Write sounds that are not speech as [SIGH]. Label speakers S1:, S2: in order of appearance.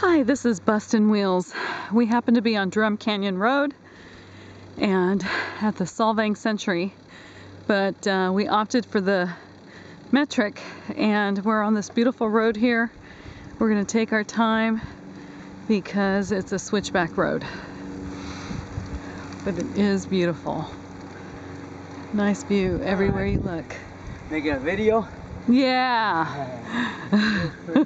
S1: Hi, this is Bustin' Wheels. We happen to be on Drum Canyon Road and at the Solvang Century, but uh, we opted for the metric and we're on this beautiful road here. We're going to take our time because it's a switchback road. But it is beautiful. Nice view everywhere you look.
S2: Making a video?
S1: Yeah. [LAUGHS]